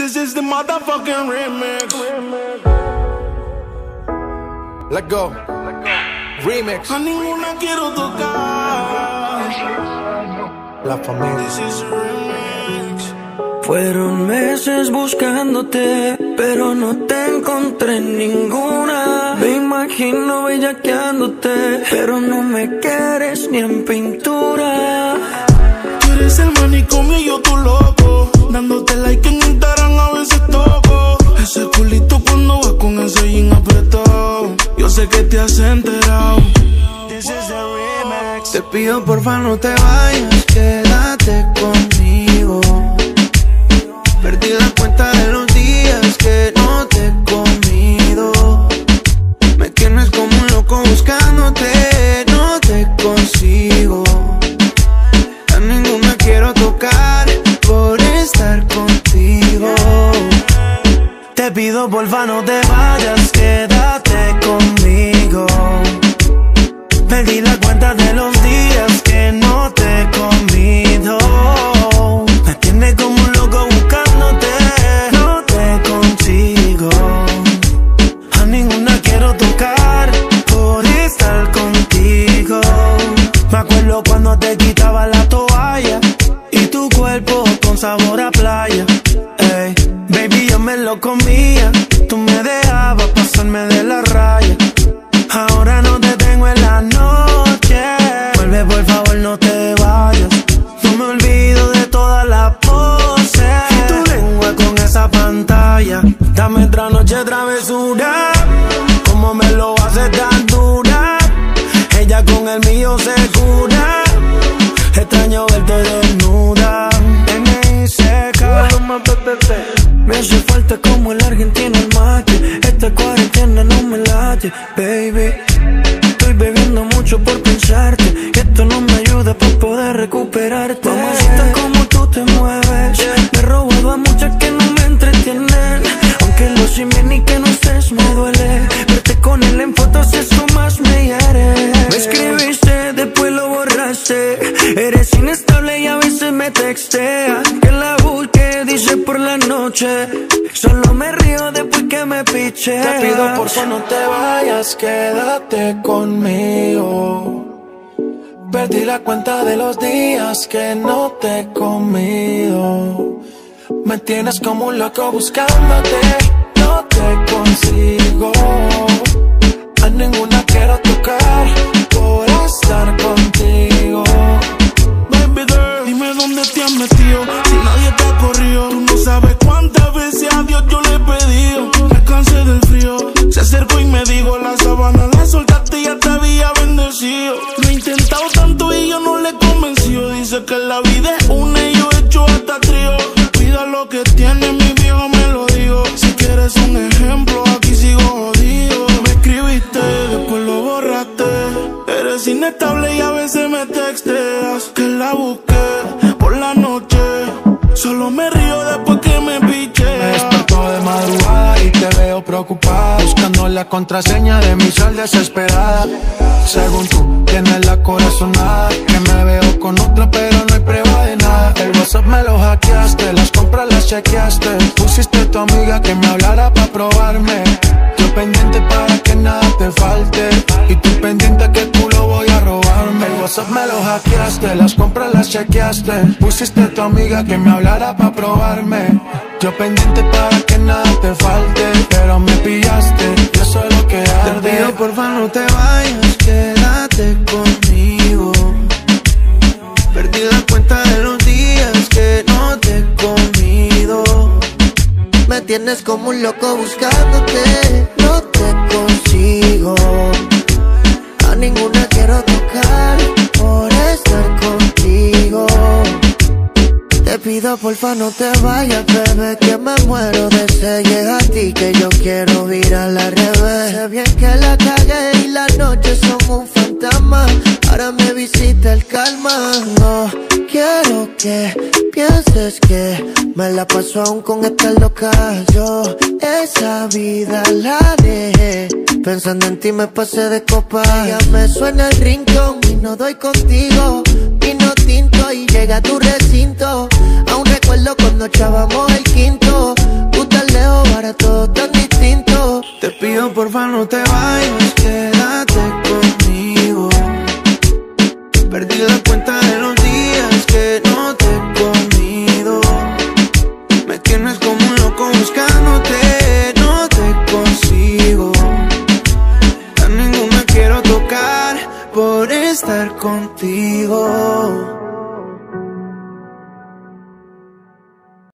This is the motherfucking remix. Let go. Remix. A ninguna quiero tocar. La familia. This is remix. Fueron meses buscándote, pero no te encontré en ninguna. Me imagino bellaqueándote, pero no me quieres ni en pintura. Tú eres el manicomio y yo tu loco. Dándote like en Instagram Te pido porfa no te vayas, quédate conmigo. Perdí la cuenta de los días que no te he comido. Me tienes como un loco buscándote, no te consigo. A ninguna quiero tocar por estar contigo. Te pido porfa no te vayas, quédate conmigo. Perdí la cuenta de los Me Dame otra noche travesura. Como me lo hace tan dura. Ella con el mío se cura. Extraño verte desnuda. Me hace falta como el argentino el mate. Esta cuarentena no me late, baby. Estoy bebiendo mucho por pensarte. Esto no me ayuda para poder recuperarte. Eres inestable y a veces me texteas. Que la busque, dice por la noche. Solo me río después que me piche. Te pido por favor no te vayas, quédate conmigo. Perdí la cuenta de los días que no te he comido. Me tienes como un loco buscándote, no te consigo. A ninguna quiero tocar Dice que la vida es una y yo he hecho hasta trío. Cuida lo que tienes, mi viejo me lo digo. Si quieres un ejemplo, aquí sigo jodido. Me escribiste, después lo borraste. Eres inestable y a veces me texteas. Que la busqué por la noche. Solo me río después que me piché. Me despertó de madrugada y te veo preocupada Buscando la contraseña de mi sal desesperada Según tú, tienes la corazonada Que me veo con otra pero no hay prueba de nada. El WhatsApp me lo hackeaste, las compras las chequeaste. Pusiste a tu amiga que me hablara pa' probarme. Yo pendiente para que nada te falte. Y tú pendiente que tú lo voy a robarme. El WhatsApp me lo hackeaste, las compras las chequeaste. Pusiste a tu amiga que me hablara pa' probarme Yo pendiente para que nada te falte Pero me pillaste, yo soy lo que Te arde pido porfa no te vayas, quédate conmigo. Perdí la cuenta de los días que no te he comido. Me tienes como un loco buscándote, no te consigo. Porfa no te vayas, bebé, que me muero de sed. Llega a ti que yo quiero ir al revés. Sé bien que la cagué y las noches son un fantasma. Ahora me visita el calma. No quiero que pienses que me la paso aún con esta loca. Yo esa vida la dejé. Pensando en ti me pasé de copa. Ya me suena el rincón y no doy contigo y llega a tu recinto. Aún recuerdo cuando echábamos el quinto. Tú tan lejos, todo tan distinto. Te pido porfa no te vayas, quédate conmigo. Perdí la cuenta de los días que no te he comido. Me tienes como un loco buscándote, no te consigo. A ninguna quiero tocar por estar contigo.